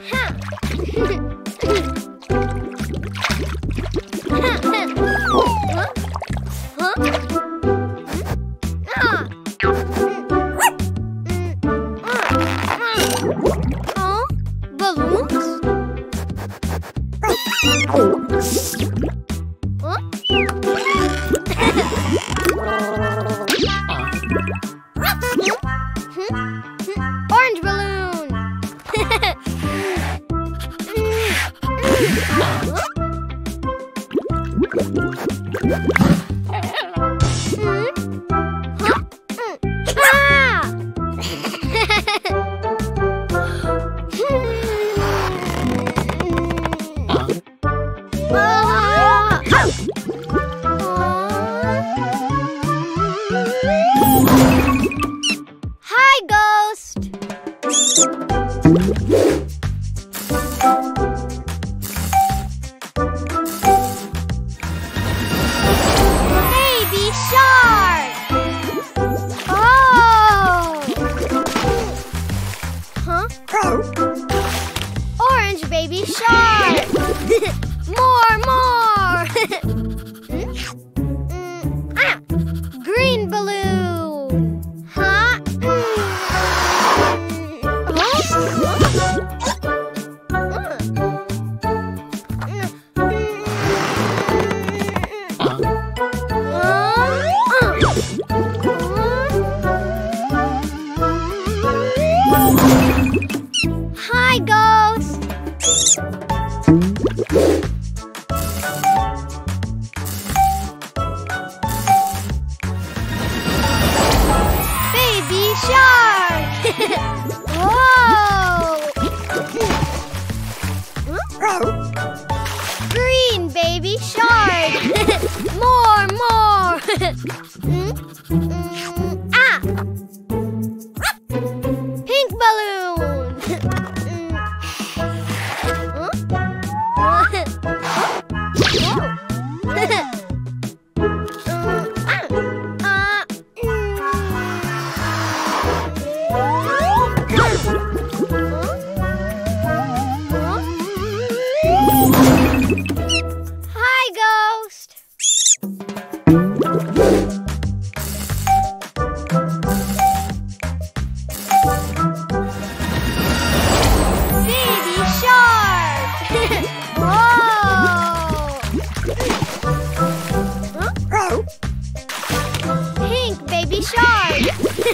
Huh? Orange baby shark! more, more!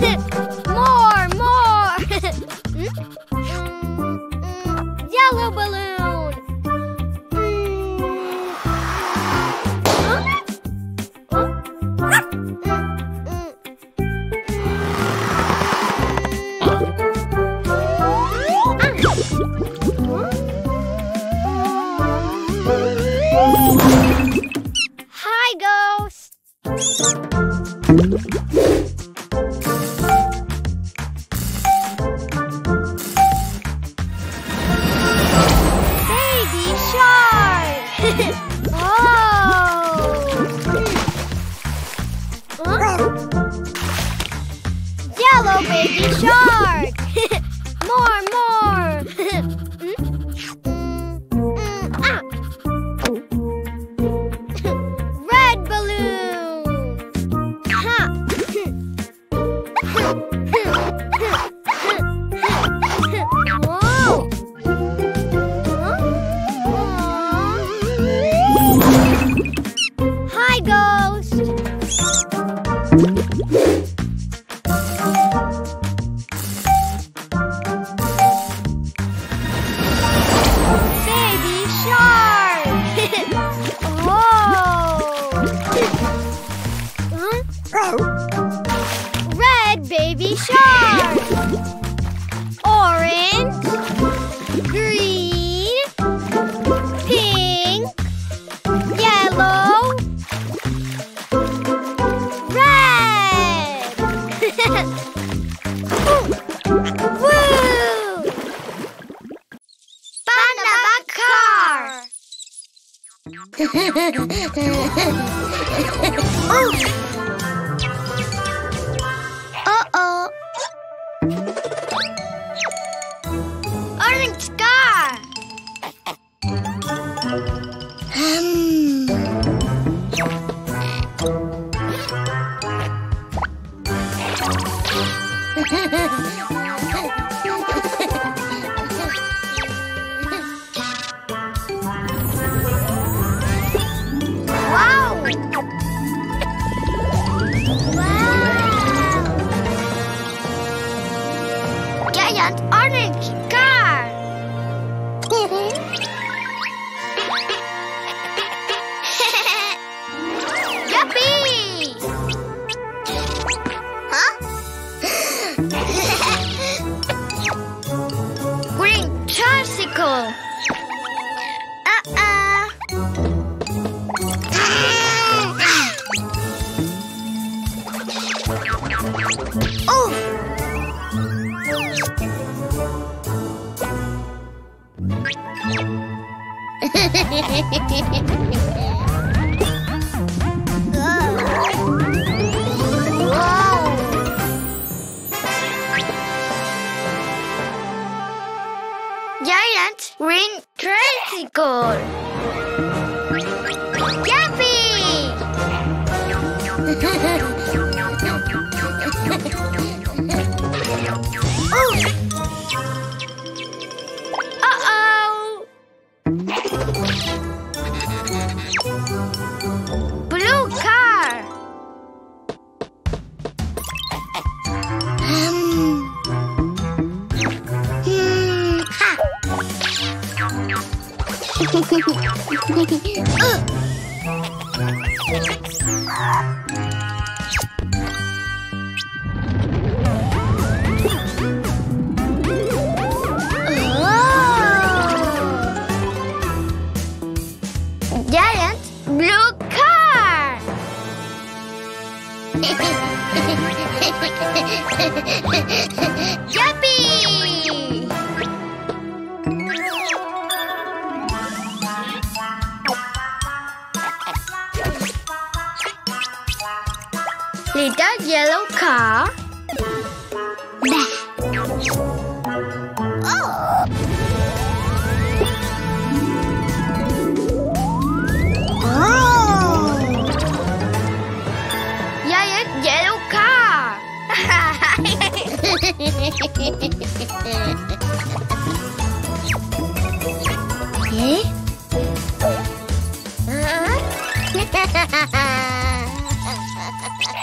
more, more! Mm, mm, Yellow balloon! Mm. Huh? Huh? Shark. more, more. Hmm? Mm, mm, ah. Red balloon. Ha. Huh? Red baby shark. Orange. Green. Pink. Yellow. Red. Woo! Panda car. Uh-oh. フフフ。Giant Green Tricycle. Giant blue car! Little yellow car. Oh! Yellow car. eh? -huh.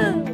Woo!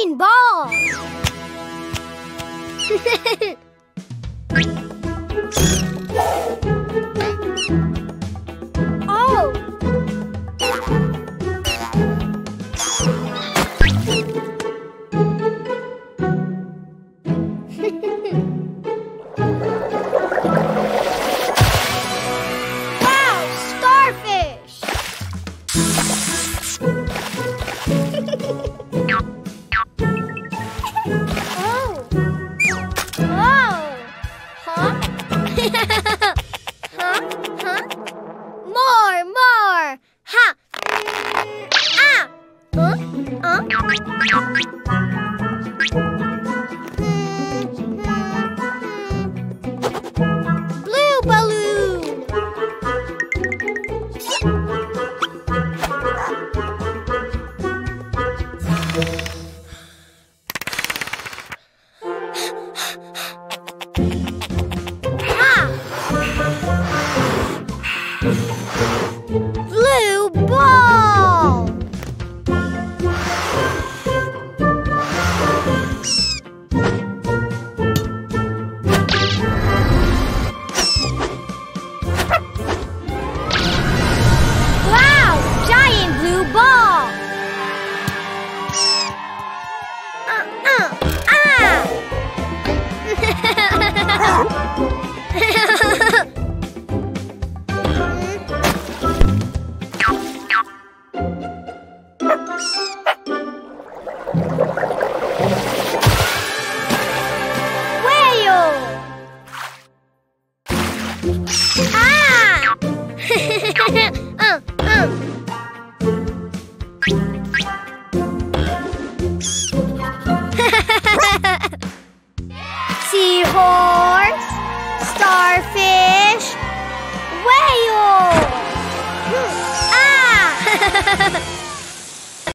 Green ball. Huh? Hmm,